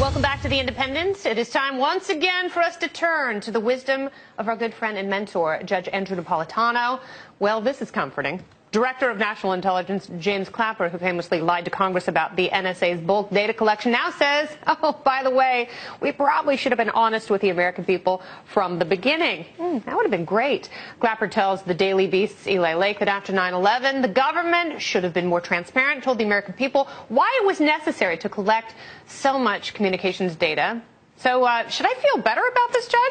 Welcome back to The Independent. It is time once again for us to turn to the wisdom of our good friend and mentor, Judge Andrew Napolitano. Well, this is comforting. Director of National Intelligence James Clapper, who famously lied to Congress about the NSA's bulk data collection, now says, oh, by the way, we probably should have been honest with the American people from the beginning. Mm, that would have been great. Clapper tells the Daily Beast's Eli Lake that after 9-11, the government should have been more transparent, told the American people why it was necessary to collect so much communications data. So uh, should I feel better about this, Judge?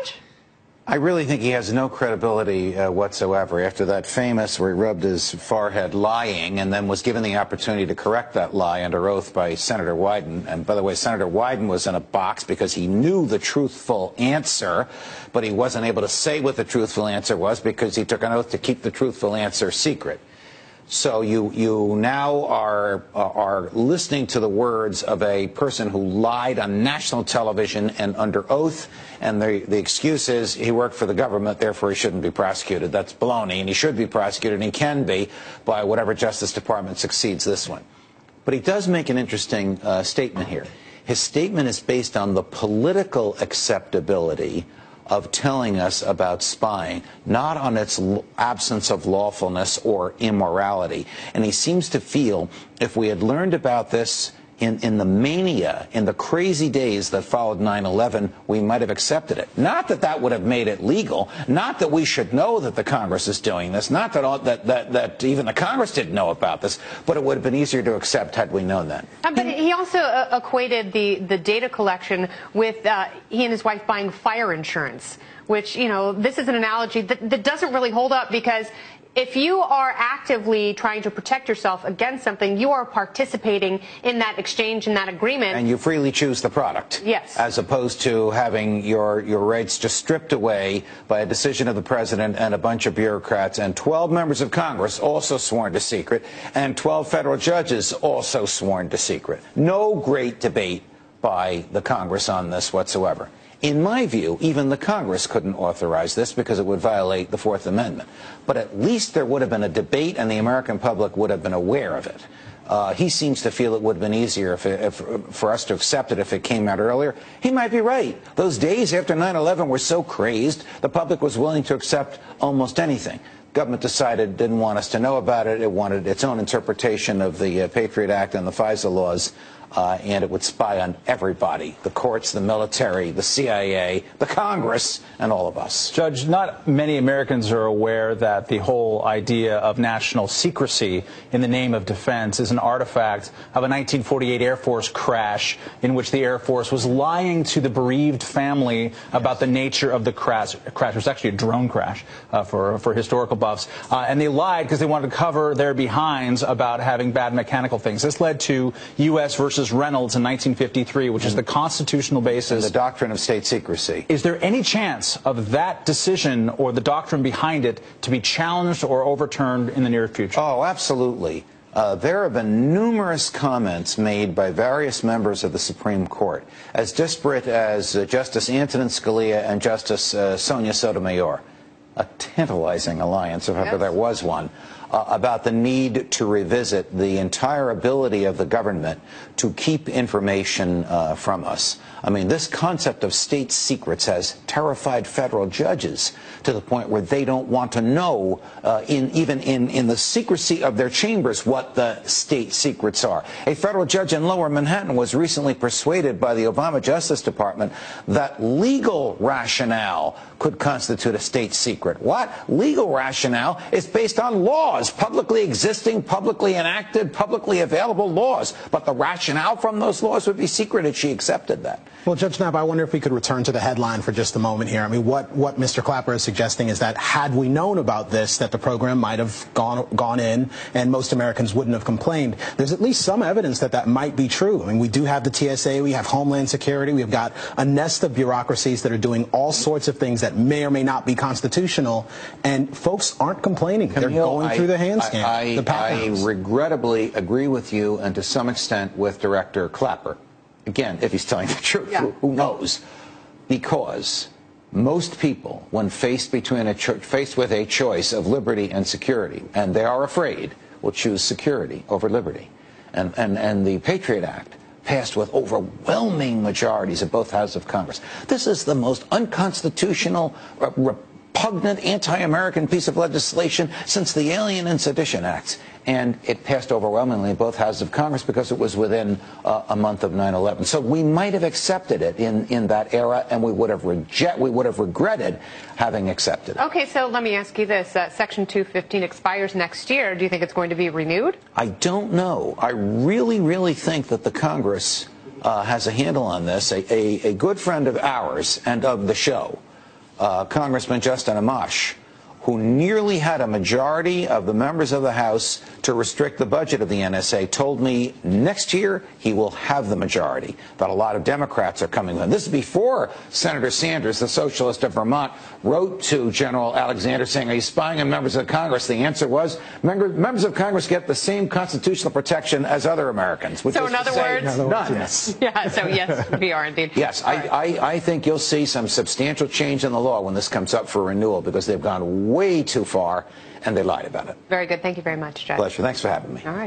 I really think he has no credibility uh, whatsoever after that famous where he rubbed his forehead lying and then was given the opportunity to correct that lie under oath by Senator Wyden. And by the way, Senator Wyden was in a box because he knew the truthful answer, but he wasn't able to say what the truthful answer was because he took an oath to keep the truthful answer secret. So you, you now are, are listening to the words of a person who lied on national television and under oath, and the, the excuse is he worked for the government, therefore he shouldn't be prosecuted. That's baloney, and he should be prosecuted, and he can be by whatever Justice Department succeeds this one. But he does make an interesting uh, statement here. His statement is based on the political acceptability of telling us about spying, not on its absence of lawfulness or immorality. And he seems to feel if we had learned about this in, in the mania, in the crazy days that followed 9-11, we might have accepted it. Not that that would have made it legal, not that we should know that the Congress is doing this, not that, all, that, that, that even the Congress didn't know about this, but it would have been easier to accept had we known that. Uh, but he also uh, equated the, the data collection with uh, he and his wife buying fire insurance which, you know, this is an analogy that, that doesn't really hold up because if you are actively trying to protect yourself against something, you are participating in that exchange and that agreement. And you freely choose the product. Yes. As opposed to having your, your rights just stripped away by a decision of the president and a bunch of bureaucrats and 12 members of Congress also sworn to secret and 12 federal judges also sworn to secret. No great debate by the Congress on this whatsoever. In my view, even the Congress couldn't authorize this because it would violate the Fourth Amendment. But at least there would have been a debate and the American public would have been aware of it. Uh, he seems to feel it would have been easier if, if, for us to accept it if it came out earlier. He might be right. Those days after 9-11 were so crazed, the public was willing to accept almost anything government decided didn't want us to know about it. It wanted its own interpretation of the uh, Patriot Act and the FISA laws uh, and it would spy on everybody the courts, the military, the CIA, the Congress, and all of us. Judge, not many Americans are aware that the whole idea of national secrecy in the name of defense is an artifact of a 1948 Air Force crash in which the Air Force was lying to the bereaved family about the nature of the crash. crash. It was actually a drone crash uh, for, for historical buffs. Uh, and they lied because they wanted to cover their behinds about having bad mechanical things. This led to U.S. versus versus Reynolds in 1953, which is the constitutional basis. And the doctrine of state secrecy. Is there any chance of that decision or the doctrine behind it to be challenged or overturned in the near future? Oh, absolutely. Uh, there have been numerous comments made by various members of the Supreme Court, as disparate as uh, Justice Antonin Scalia and Justice uh, Sonia Sotomayor. A tantalizing alliance, if ever yes. there was one uh, about the need to revisit the entire ability of the government to keep information uh, from us. I mean, this concept of state secrets has terrified federal judges to the point where they don't want to know, uh, in, even in, in the secrecy of their chambers, what the state secrets are. A federal judge in lower Manhattan was recently persuaded by the Obama Justice Department that legal rationale could constitute a state secret. What? Legal rationale is based on laws, publicly existing, publicly enacted, publicly available laws. But the rationale from those laws would be secret, and she accepted that. Well, Judge Nap, I wonder if we could return to the headline for just a moment here. I mean, what, what Mr. Clapper is suggesting is that had we known about this, that the program might have gone, gone in and most Americans wouldn't have complained. There's at least some evidence that that might be true. I mean, we do have the TSA, we have Homeland Security, we've got a nest of bureaucracies that are doing all sorts of things that may or may not be constitutional, and folks aren't complaining. They're going I, through the hand scan. I, the I regrettably agree with you and to some extent with Director Clapper. Again, if he's telling the truth, yeah. who knows? Because most people, when faced between a faced with a choice of liberty and security, and they are afraid, will choose security over liberty. And, and, and the Patriot Act passed with overwhelming majorities of both houses of Congress. This is the most unconstitutional, uh, repugnant, anti-American piece of legislation since the Alien and Sedition Acts. And it passed overwhelmingly in both houses of Congress because it was within uh, a month of 9/11. So we might have accepted it in, in that era, and we would have reject we would have regretted having accepted it. Okay, so let me ask you this: uh, Section 215 expires next year. Do you think it's going to be renewed? I don't know. I really, really think that the Congress uh, has a handle on this. A, a, a, good friend of ours and of the show, Uh, Congressman Justin Amash, who nearly had a majority of the members of the House to restrict the budget of the NSA, told me next year he will have the majority, that a lot of Democrats are coming in. This is before Senator Sanders, the socialist of Vermont, wrote to General Alexander saying, Are you spying on members of Congress? The answer was, Members of Congress get the same constitutional protection as other Americans. so, in other, say, words, none. yes. Yeah, so yes, we are indeed. Yes, I, right. I, I think you'll see some substantial change in the law when this comes up for renewal because they've gone way too far and they lied about it. Very good. Thank you very much, Judge. Pleasure. Thanks for having me. All right.